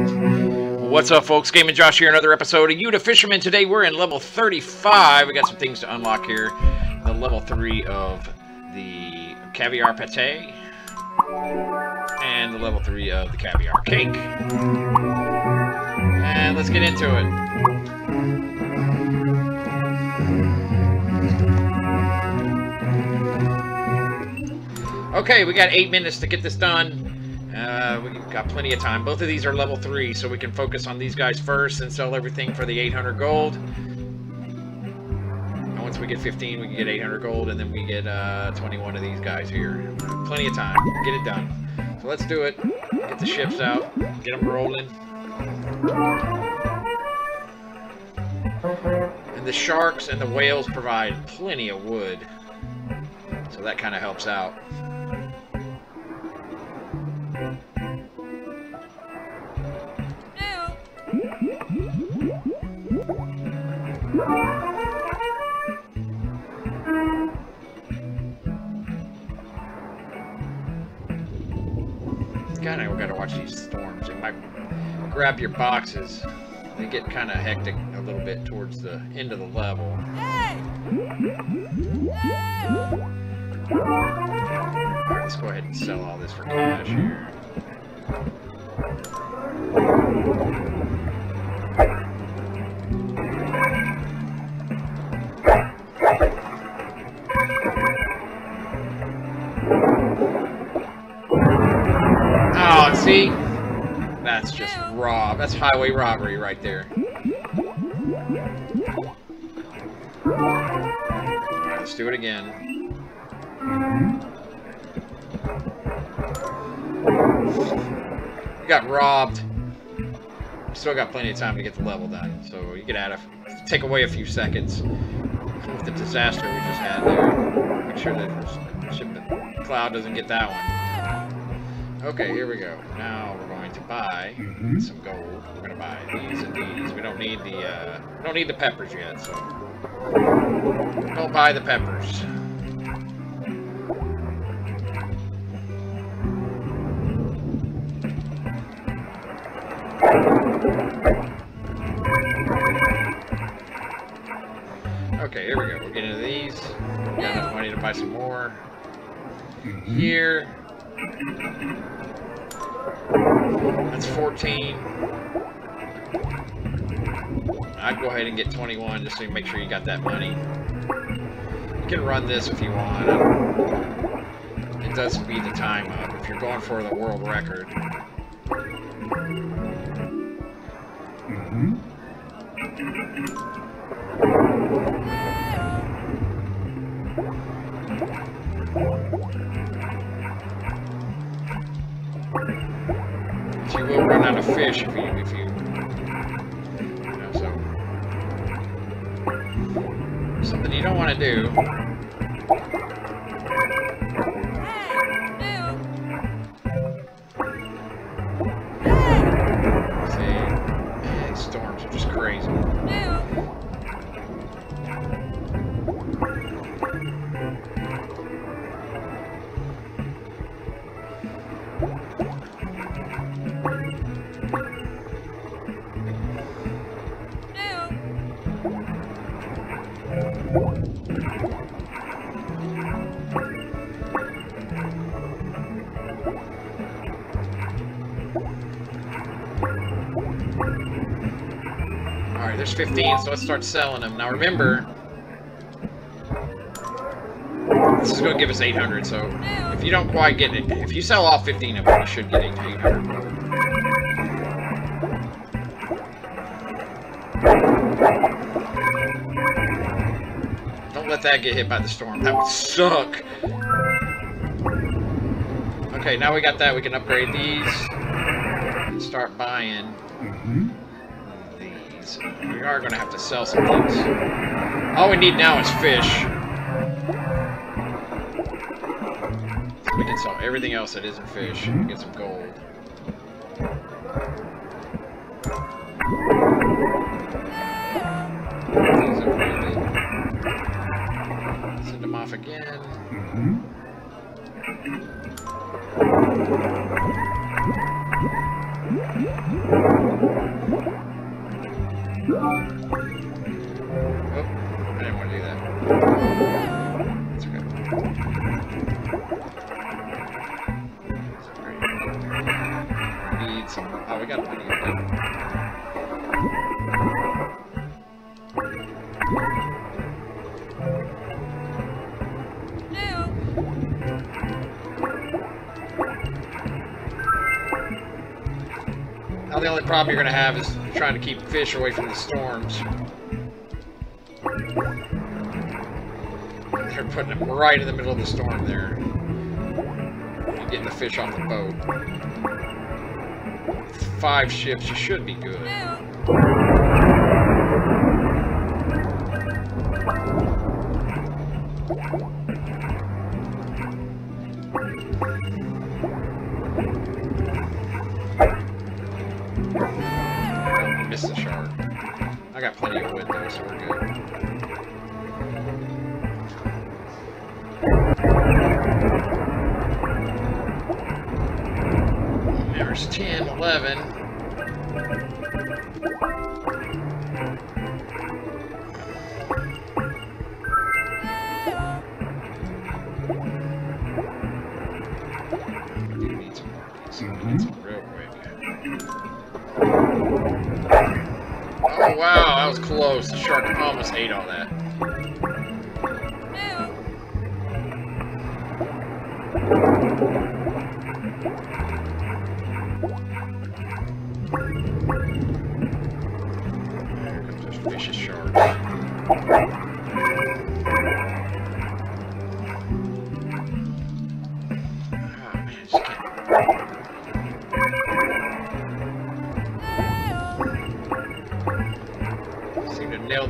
What's up, folks? Gamin Josh here, another episode of Youda Fisherman. Today we're in level 35. We got some things to unlock here. The level 3 of the caviar pate. And the level 3 of the caviar cake. And let's get into it. Okay, we got eight minutes to get this done. Uh, we got plenty of time. Both of these are level 3, so we can focus on these guys first and sell everything for the 800 gold. And once we get 15, we can get 800 gold, and then we get uh, 21 of these guys here. Plenty of time. Get it done. So let's do it. Get the ships out. Get them rolling. And the sharks and the whales provide plenty of wood. So that kind of helps out. God, I gotta watch these storms. It might grab your boxes. They get kind of hectic a little bit towards the end of the level. Alright, let's go ahead and sell all this for cash here. See? That's just rob. That's highway robbery right there. Alright, let's do it again. We got robbed. Still got plenty of time to get the level done, so you can add a, take away a few seconds with the disaster we just had there. Make sure that shipment cloud doesn't get that one. Okay, here we go. Now we're going to buy some gold. We're gonna buy these and these. We don't need the uh, we don't need the peppers yet, so don't buy the peppers. Okay, here we go. We're getting into these. We got enough money to buy some more. Here. That's 14. I'd go ahead and get 21 just to make sure you got that money. You can run this if you want. It does speed the time up if you're going for the world record. Will run out of fish if you if you, you know, so something you don't want to do. See, storms are just crazy. Alright, there's 15, so let's start selling them. Now remember, this is going to give us 800, so if you don't quite get it, if you sell all 15 of them, you should get 800. Don't let that get hit by the storm. That would suck. Okay, now we got that. We can upgrade these. And start buying these. We are going to have to sell some things. All we need now is fish. We can sell everything else that isn't fish. Get some gold. Send them off again. Want to Oh, some. Oh, we got plenty of wood. Now the only problem you're gonna have is trying to keep fish away from the storms. They're putting them right in the middle of the storm there. You're getting the fish off the boat. Five ships, you should be good. Missed the shark. I got plenty of wood though, so we're good. There's 10, 11. I do need some more so I need some mm-hmm. real quick. Was close. The shark almost ate all that.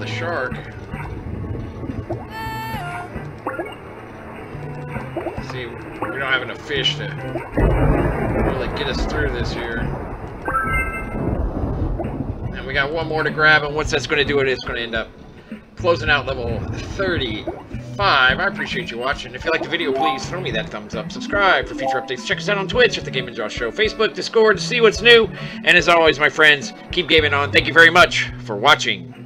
The shark. See, we don't have enough fish to really get us through this here. And we got one more to grab, and once that's going to do it, it's going to end up closing out level 35. I appreciate you watching. If you liked the video, please throw me that thumbs up. Subscribe for future updates. Check us out on Twitch at The Game & Josh Show, Facebook, Discord to see what's new. And as always, my friends, keep gaming on. Thank you very much for watching.